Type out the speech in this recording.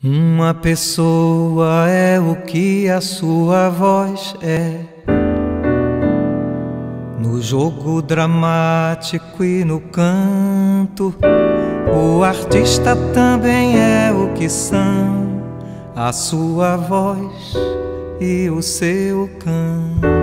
Uma pessoa é o que a sua voz é. No jogo dramático e no canto, o artista também é o que são a sua voz e o seu canto.